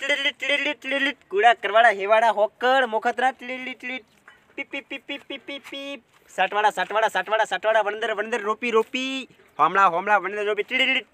टिलिट टिलिट टिलिट कूड़ा करवाड़ा हेवाड़ा होकर मोखतरा टिलिट टिलिट पी पी पी पी पी पी पी साटवाड़ा साटवाड़ा साटवाड़ा साटवाड़ा वंदर वंदर रोपी रोपी होमड़ा होमड़ा वंदर रोपी टिलिट